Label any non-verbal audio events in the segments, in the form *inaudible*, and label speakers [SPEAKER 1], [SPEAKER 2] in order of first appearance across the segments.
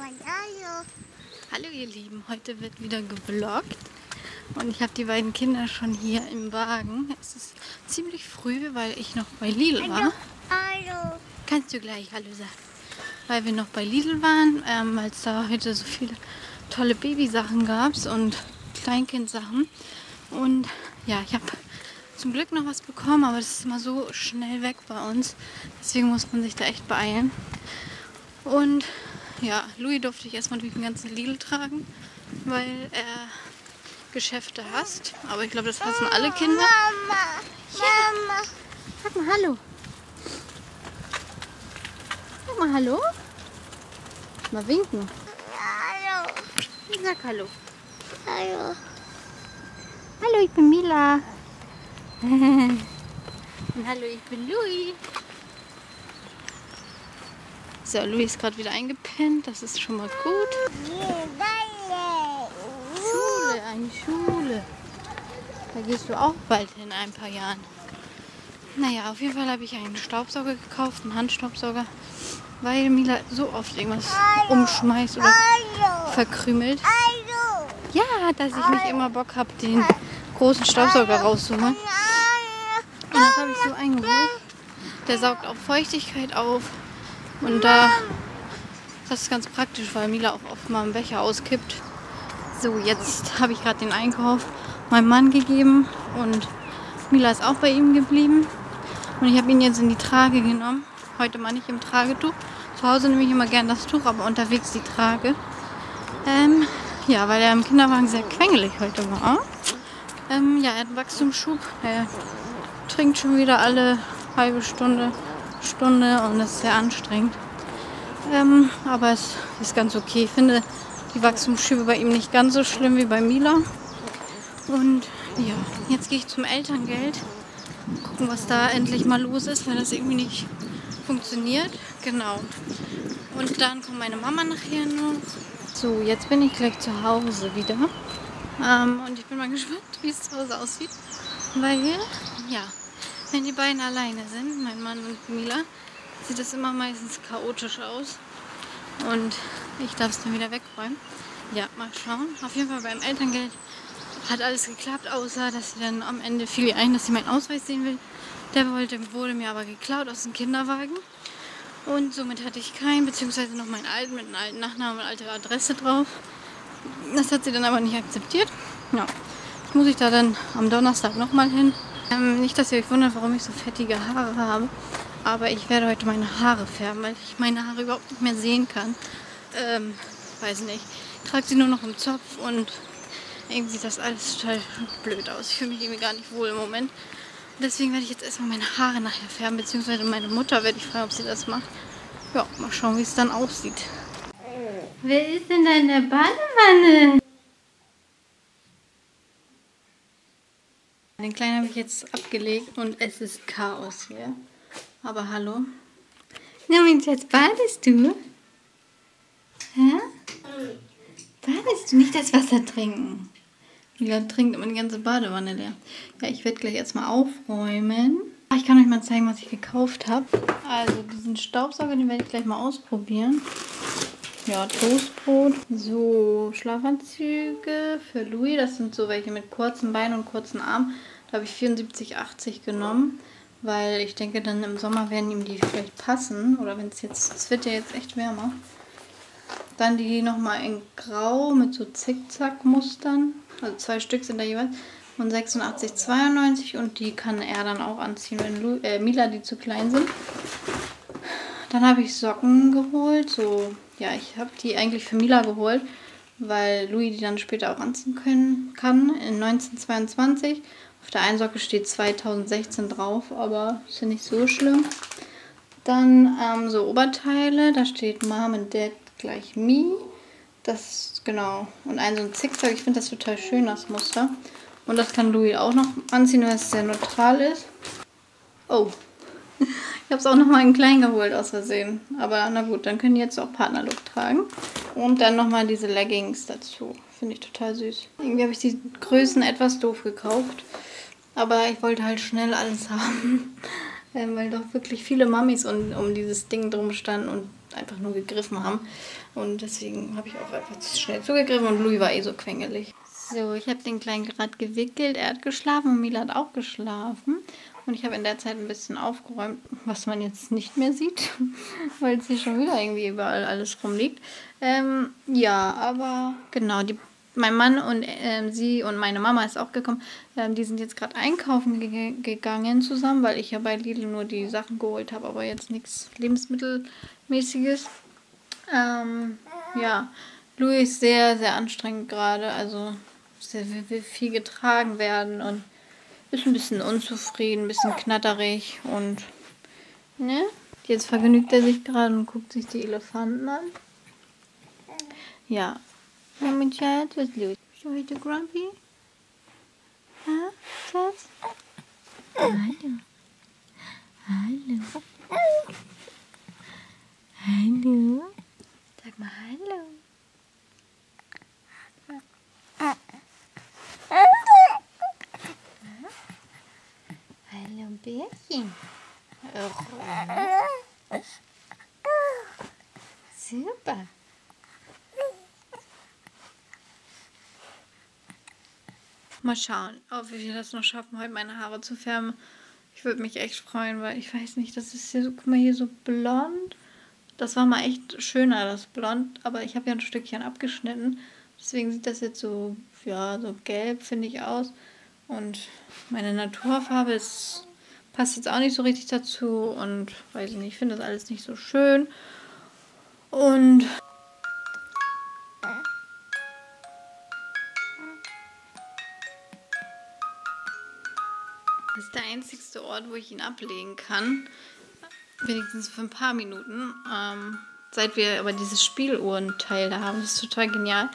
[SPEAKER 1] Hallo.
[SPEAKER 2] Hallo ihr Lieben, heute wird wieder gevloggt und ich habe die beiden Kinder schon hier im Wagen. Es ist ziemlich früh, weil ich noch bei Lidl war.
[SPEAKER 1] Hallo.
[SPEAKER 2] Kannst du gleich Hallo sagen? Weil wir noch bei Lidl waren, ähm, weil es da heute so viele tolle Babysachen gab und Kleinkindsachen. Und ja, ich habe zum Glück noch was bekommen, aber das ist immer so schnell weg bei uns. Deswegen muss man sich da echt beeilen. Und ja, Louis durfte ich erstmal durch den ganzen Lidl tragen, weil er Geschäfte hasst. Aber ich glaube, das hassen alle Kinder.
[SPEAKER 1] Mama. Mama.
[SPEAKER 2] Sag mal Hallo. Sag mal Hallo. Mal winken.
[SPEAKER 1] Hallo.
[SPEAKER 2] Sag Hallo.
[SPEAKER 1] Hallo.
[SPEAKER 2] Hallo, ich bin Mila. *laughs* Und hallo, ich bin Louis. So, Louis ist gerade wieder eingepennt. Das ist schon mal gut. Schule, eine Schule. Da gehst du auch bald in ein paar Jahren. Naja, auf jeden Fall habe ich einen Staubsauger gekauft, einen Handstaubsauger, weil Mila so oft irgendwas umschmeißt oder verkrümelt. Ja, dass ich nicht immer Bock habe, den großen Staubsauger rauszuholen. Und das habe ich so eingeholt. Der saugt auch Feuchtigkeit auf. Und da, das ist ganz praktisch, weil Mila auch oft mal einen Becher auskippt. So, jetzt habe ich gerade den Einkauf meinem Mann gegeben und Mila ist auch bei ihm geblieben. Und ich habe ihn jetzt in die Trage genommen. Heute mal nicht im Tragetuch. Zu Hause nehme ich immer gern das Tuch, aber unterwegs die Trage. Ähm, ja, weil er im Kinderwagen sehr quengelig heute war. Ähm, ja, er hat einen Wachstumsschub. Er trinkt schon wieder alle halbe Stunde, Stunde und das ist sehr anstrengend. Ähm, aber es ist ganz okay. Ich finde die Wachstumsschübe bei ihm nicht ganz so schlimm wie bei Mila. Und ja, jetzt gehe ich zum Elterngeld. Gucken, was da endlich mal los ist, weil das irgendwie nicht funktioniert. Genau. Und dann kommt meine Mama nachher noch. So, jetzt bin ich gleich zu Hause wieder. Ähm, und ich bin mal gespannt, wie es zu Hause aussieht. Weil, ja, wenn die beiden alleine sind, mein Mann und Mila, sieht es immer meistens chaotisch aus. Und ich darf es dann wieder wegräumen. Ja, mal schauen. Auf jeden Fall beim Elterngeld hat alles geklappt, außer dass sie dann am Ende fiel ihr ein, dass sie meinen Ausweis sehen will. Der wollte, wurde mir aber geklaut aus dem Kinderwagen. Und somit hatte ich keinen, beziehungsweise noch meinen alten mit einem alten Nachnamen und alter Adresse drauf. Das hat sie dann aber nicht akzeptiert. Ja. Jetzt muss ich da dann am Donnerstag nochmal hin. Ähm, nicht, dass ihr euch wundert, warum ich so fettige Haare habe. Aber ich werde heute meine Haare färben, weil ich meine Haare überhaupt nicht mehr sehen kann. Ähm, weiß nicht. Ich trage sie nur noch im Zopf und irgendwie sieht das alles total blöd aus. Ich fühle mich irgendwie gar nicht wohl im Moment. Deswegen werde ich jetzt erstmal meine Haare nachher färben, beziehungsweise meine Mutter werde ich fragen, ob sie das macht. Ja, mal schauen, wie es dann aussieht. Wer ist denn da in der Badewanne? Den Kleinen habe ich jetzt abgelegt und es ist Chaos hier. Aber hallo. Na, mein Schatz, badest du? Hä? Badest du nicht das Wasser trinken? Mila trinkt immer die ganze Badewanne leer. Ja, ich werde gleich erstmal aufräumen. Ah, Ich kann euch mal zeigen, was ich gekauft habe. Also diesen Staubsauger, den werde ich gleich mal ausprobieren. Ja, Toastbrot. So, Schlafanzüge für Louis. Das sind so welche mit kurzen Beinen und kurzen Armen. Da habe ich 74,80 genommen. Weil ich denke, dann im Sommer werden ihm die vielleicht passen. Oder wenn es jetzt, es wird ja jetzt echt wärmer. Dann die nochmal in Grau mit so Zickzack-Mustern. Also zwei Stück sind da jeweils. Von 86,92 und die kann er dann auch anziehen, wenn Lu äh, Mila die zu klein sind. Dann habe ich Socken geholt. So, ja, ich habe die eigentlich für Mila geholt, weil Louis die dann später auch anziehen können, kann. In 1922. Auf der einen Socke steht 2016 drauf, aber ist ja nicht so schlimm. Dann ähm, so Oberteile, da steht Mom and Dad gleich Me. Das, genau. Und ein so ein Zickzack, ich finde das total schön, das Muster. Und das kann Louis auch noch anziehen, weil es sehr neutral ist. Oh. *laughs* Ich habe es auch nochmal in klein geholt aus Versehen. Aber na gut, dann können die jetzt auch Partnerlook tragen. Und dann nochmal diese Leggings dazu. Finde ich total süß. Irgendwie habe ich die Größen etwas doof gekauft. Aber ich wollte halt schnell alles *laughs* haben. ähm, weil doch wirklich viele Mamis um, um dieses Ding drum standen und einfach nur gegriffen haben. Und deswegen habe ich auch einfach zu schnell zugegriffen und Louis war eh so quengelig. So, ich habe den Kleinen gerade gewickelt, er hat geschlafen und Mila hat auch geschlafen. Und ich habe in der Zeit ein bisschen aufgeräumt, was man jetzt nicht mehr sieht, *laughs* weil es hier schon wieder irgendwie überall alles rumliegt. Ähm, ja, aber genau, die, mein Mann und ähm, sie und meine Mama ist auch gekommen. Ähm, die sind jetzt gerade einkaufen ge gegangen zusammen, weil ich ja bei Lidl nur die Sachen geholt habe, aber jetzt nichts Lebensmittelmäßiges. Ähm, ja, Louis ist sehr, sehr anstrengend gerade. Also sehr, will viel getragen werden und ist ein bisschen unzufrieden, ein bisschen knatterig und ne? Jetzt vergnügt er sich gerade und guckt sich die Elefanten an. Ja. Mein Schatz, was ist los? Bist du heute grumpy? Ha, Schatz? Hallo. Hallo. Hallo. Sag mal. Hallo Super. Mal schauen, ob wir das noch schaffen, heute meine Haare zu färben. Ich würde mich echt freuen, weil ich weiß nicht, das ist hier so, guck mal hier so blond. Das war mal echt schöner, das Blond, aber ich habe ja ein Stückchen abgeschnitten. Deswegen sieht das jetzt so, ja, so gelb, finde ich, aus. Und meine Naturfarbe ist, passt jetzt auch nicht so richtig dazu und weiß ich nicht, ich finde das alles nicht so schön. Und das ist der einzigste Ort, wo ich ihn ablegen kann. Wenigstens für ein paar Minuten. Ähm, seit wir aber dieses Spieluhrenteil da haben. Das ist total genial.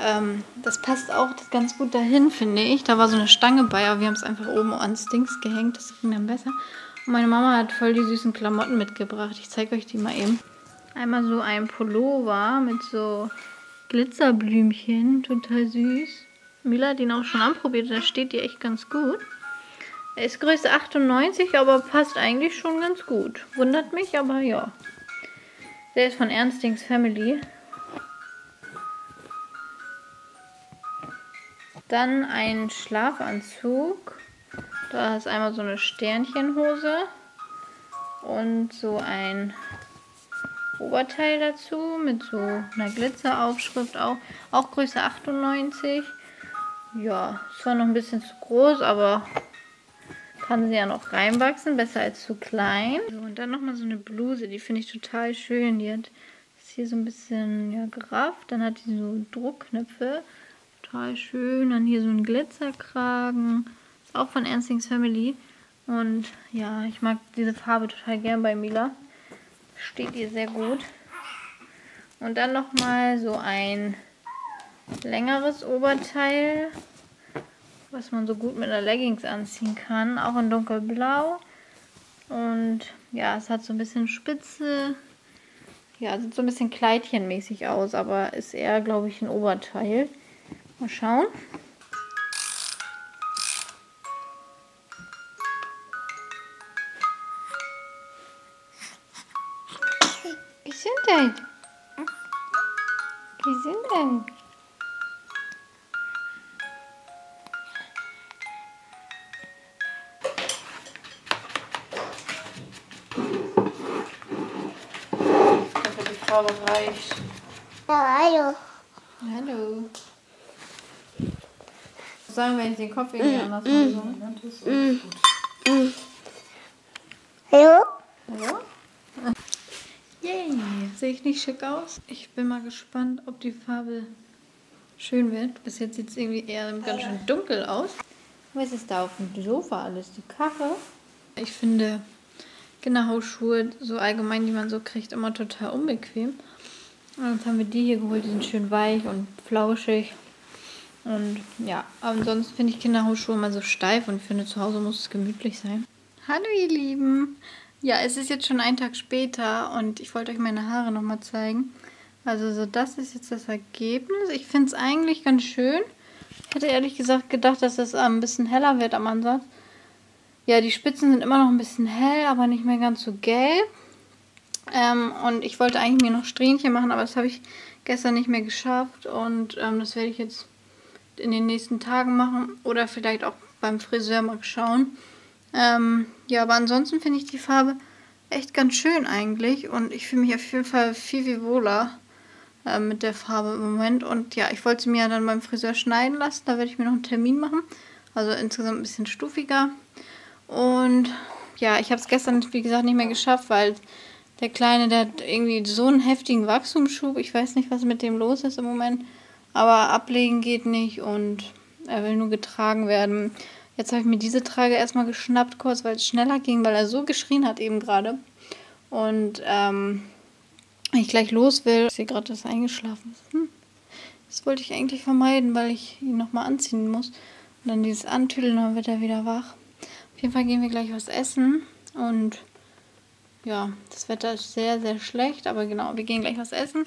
[SPEAKER 2] Ähm, das passt auch ganz gut dahin, finde ich. Da war so eine Stange bei, aber wir haben es einfach oben ans Dings gehängt. Das ging dann besser. Und meine Mama hat voll die süßen Klamotten mitgebracht. Ich zeige euch die mal eben. Einmal so ein Pullover mit so Glitzerblümchen. Total süß. Mila hat ihn auch schon anprobiert. Da steht die echt ganz gut. Er ist Größe 98, aber passt eigentlich schon ganz gut. Wundert mich, aber ja. Der ist von Ernstings Family. Dann ein Schlafanzug. Da ist einmal so eine Sternchenhose und so ein Oberteil dazu mit so einer Glitzeraufschrift auch. Auch Größe 98. Ja, ist zwar noch ein bisschen zu groß, aber kann sie ja noch reinwachsen. Besser als zu klein. So, und dann nochmal so eine Bluse, die finde ich total schön. Die hat ist hier so ein bisschen ja, gerafft. Dann hat die so Druckknöpfe. Total schön. Dann hier so ein Glitzerkragen. Ist auch von Ernstings Family. Und ja, ich mag diese Farbe total gern bei Mila. Steht ihr sehr gut. Und dann nochmal so ein längeres Oberteil, was man so gut mit einer Leggings anziehen kann. Auch in dunkelblau. Und ja, es hat so ein bisschen Spitze. Ja, sieht so ein bisschen kleidchenmäßig aus, aber ist eher, glaube ich, ein Oberteil. Mal schauen. Gesundheit. Gesundheit. Ich hoffe, die Farbe reicht.
[SPEAKER 1] Hallo.
[SPEAKER 2] Hallo. Sagen, wenn ich den Kopf irgendwie anders mache.
[SPEAKER 1] Hallo?
[SPEAKER 2] Hallo? Yay, sehe ich nicht schick aus? Ich bin mal gespannt, ob die Farbe schön wird. Bis jetzt sieht es irgendwie eher ganz schön dunkel aus. Was ist da auf dem Sofa alles? Die Karre? Ich finde Kinderhausschuhe so allgemein, die man so kriegt, immer total unbequem. Und jetzt haben wir die hier geholt, die sind schön weich und flauschig. Und ja, sonst finde ich Kinderhausschuhe immer so steif und finde, zu Hause muss es gemütlich sein. Hallo ihr Lieben! Ja, es ist jetzt schon ein Tag später und ich wollte euch meine Haare nochmal zeigen. Also so das ist jetzt das Ergebnis. Ich finde es eigentlich ganz schön. Ich hätte ehrlich gesagt gedacht, dass es ein bisschen heller wird am Ansatz. ja, die Spitzen sind immer noch ein bisschen hell, aber nicht mehr ganz so gelb. Ähm, und ich wollte eigentlich mir noch Strähnchen machen, aber das habe ich gestern nicht mehr geschafft. Und ähm, das werde ich jetzt in den nächsten Tagen machen oder vielleicht auch beim Friseur mal schauen. Ähm, ja, aber ansonsten finde ich die Farbe echt ganz schön eigentlich und ich fühle mich auf jeden Fall viel, viel wohler äh, mit der Farbe im Moment. Und ja, ich wollte sie mir dann beim Friseur schneiden lassen. Da werde ich mir noch einen Termin machen. Also insgesamt ein bisschen stufiger. Und ja, ich habe es gestern, wie gesagt, nicht mehr geschafft, weil der Kleine, der hat irgendwie so einen heftigen Wachstumsschub. Ich weiß nicht, was mit dem los ist im Moment. Aber ablegen geht nicht und er will nur getragen werden. Jetzt habe ich mir diese Trage erstmal geschnappt, kurz, weil es schneller ging, weil er so geschrien hat eben gerade. Und ähm, ich gleich los will. Ich sehe gerade, dass er eingeschlafen ist. Hm. Das wollte ich eigentlich vermeiden, weil ich ihn nochmal anziehen muss. Und dann dieses Antüdeln, dann wird er wieder wach. Auf jeden Fall gehen wir gleich was essen. Und ja, das Wetter ist sehr, sehr schlecht. Aber genau, wir gehen gleich was essen.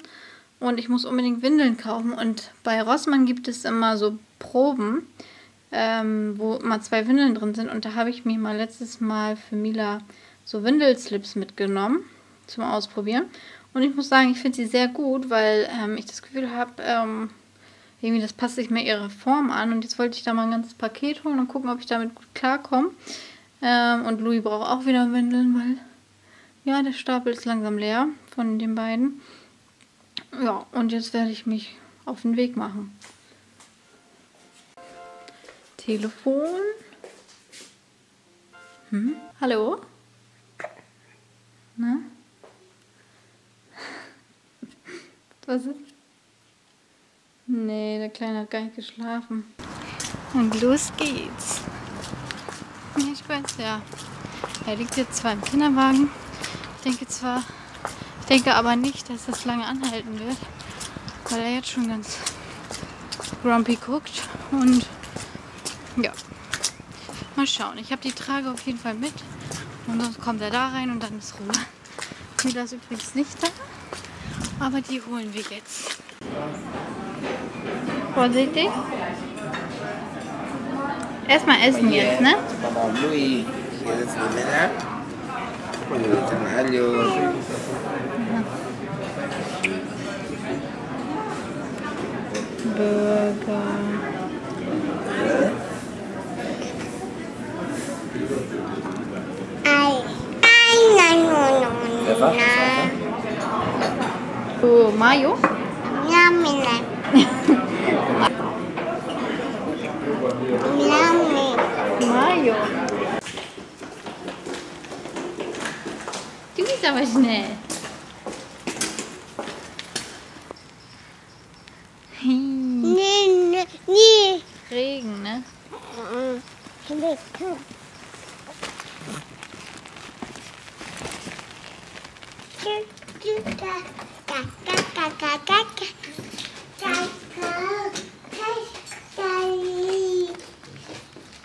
[SPEAKER 2] Und ich muss unbedingt Windeln kaufen. Und bei Rossmann gibt es immer so Proben, ähm, wo immer zwei Windeln drin sind. Und da habe ich mir mal letztes Mal für Mila so Windelslips mitgenommen zum Ausprobieren. Und ich muss sagen, ich finde sie sehr gut, weil ähm, ich das Gefühl habe, ähm, irgendwie das passt sich mir ihre Form an. Und jetzt wollte ich da mal ein ganzes Paket holen und gucken, ob ich damit gut klarkomme. Ähm, und Louis braucht auch wieder Windeln, weil ja, der Stapel ist langsam leer von den beiden. Ja, und jetzt werde ich mich auf den Weg machen. Telefon. Hm? Hallo? Na? *laughs* Was ist? Nee, der Kleine hat gar nicht geschlafen. Und los geht's. Ich weiß ja. Er liegt jetzt zwar im Kinderwagen. Ich denke zwar, denke aber nicht, dass das lange anhalten wird, weil er jetzt schon ganz grumpy guckt. Und ja, mal schauen. Ich habe die Trage auf jeden Fall mit. Und sonst kommt er da rein und dann ist Ruhe. *laughs* Mila ist übrigens nicht da. Aber die holen wir jetzt. Vorsichtig. Erstmal essen jetzt, ne?
[SPEAKER 3] Mama Louis, hier sitzen die Männer. Und wir sagen Hallo.
[SPEAKER 2] Burger.
[SPEAKER 1] Ai. Ai, nein, nein, nein.
[SPEAKER 3] Pfeffer?
[SPEAKER 2] Oh, Mayo?
[SPEAKER 1] Yummy, nein. Yummy.
[SPEAKER 2] Mayo. Du bist aber schnell. Hey,
[SPEAKER 1] Nee, nee, nee.
[SPEAKER 2] Regen, ne?
[SPEAKER 1] Mhm. Lecker.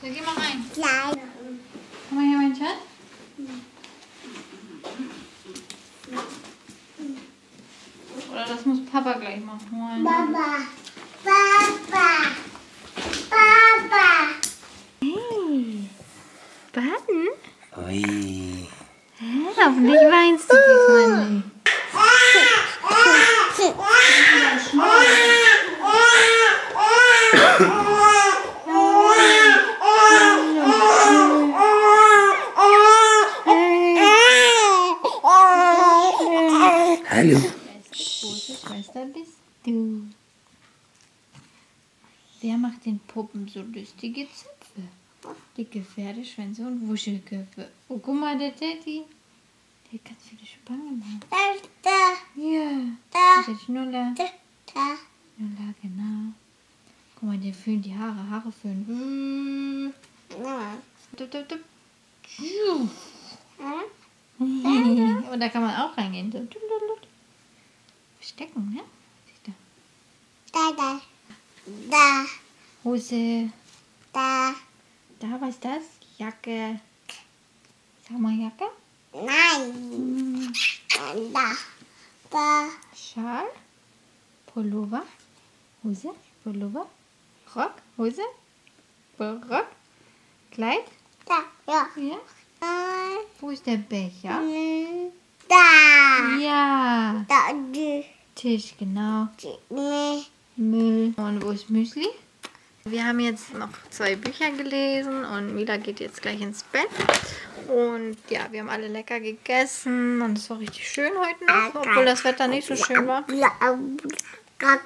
[SPEAKER 2] So, geh mal rein. Komm mal her, mein Schatz. Oder das muss Papa gleich mal holen.
[SPEAKER 1] Baba, Baba, Baba.
[SPEAKER 2] Hey, Baden?
[SPEAKER 3] Ui.
[SPEAKER 2] Hä? Hoffentlich weinst du diesmal nicht.
[SPEAKER 3] Hallo.
[SPEAKER 2] Große Schwester bist du. Wer macht den Puppen so lustige Zöpfe? Dicke Pferdeschwänze und Wuschelköpfe. Oh, guck mal, der Teddy. Der hat ganz viele Spangen. Ja. Der Schnuller. Schnuller, genau. Guck mal, der föhnt die Haare. Haare föhnen. Dup, dup, dup. Tschu. Und da kann man auch reingehen. So. Verstecken, ne?
[SPEAKER 1] Da, da, da,
[SPEAKER 2] Hose.
[SPEAKER 1] da.
[SPEAKER 2] Da, was ist das? Jacke. Sag mal Jacke.
[SPEAKER 1] Nein. Da, da.
[SPEAKER 2] Schal. Pullover. Hose. Pullover. Rock. Hose. Rock. Kleid.
[SPEAKER 1] Da. Ja.
[SPEAKER 2] Ja?
[SPEAKER 1] Äh,
[SPEAKER 2] Wo ist der Becher?
[SPEAKER 1] mm, Da.
[SPEAKER 2] Ja.
[SPEAKER 1] Da.
[SPEAKER 2] Tisch, genau.
[SPEAKER 1] Nee.
[SPEAKER 2] Müll. Und wo ist Müsli? Wir haben jetzt noch zwei Bücher gelesen und Mila geht jetzt gleich ins Bett. Und ja, wir haben alle lecker gegessen und es war richtig schön heute noch, obwohl das Wetter nicht so schön war.
[SPEAKER 1] Ja. Da.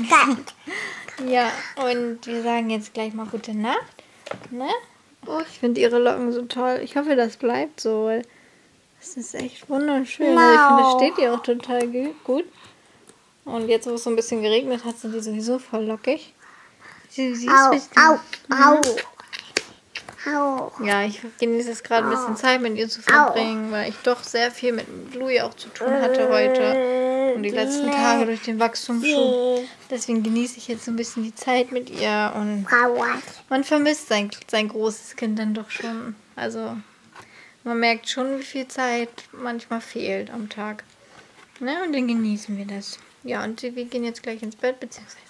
[SPEAKER 1] *laughs*
[SPEAKER 2] Ja, und wir sagen jetzt gleich mal gute Nacht. Ne? Oh, ich finde ihre Locken so toll. Ich hoffe, das bleibt so, weil das ist echt wunderschön. Also ich finde, das steht ihr auch total gu- gut. Und jetzt, wo es so ein bisschen geregnet hat, sind die sowieso voll lockig. Sie, ist
[SPEAKER 1] Au.
[SPEAKER 2] ein bisschen-
[SPEAKER 1] Au. Au. Au.
[SPEAKER 2] Ja, ich genieße es gerade ein bisschen Zeit mit ihr zu verbringen, weil ich doch sehr viel mit Louis auch zu tun hatte heute. Und die letzten Tage durch den Wachstumsschub. Deswegen genieße ich jetzt so ein bisschen die Zeit mit ihr und man vermisst sein, sein großes Kind dann doch schon. Also man merkt schon, wie viel Zeit manchmal fehlt am Tag. Ne? Und dann genießen wir das. Ja, und wir gehen jetzt gleich ins Bett, beziehungsweise.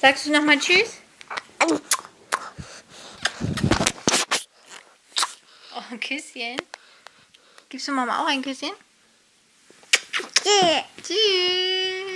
[SPEAKER 2] Sagst du nochmal Tschüss? Oh, ein Küsschen. Gibst du Mama auch ein Küsschen?
[SPEAKER 1] Die.
[SPEAKER 2] Tschüss.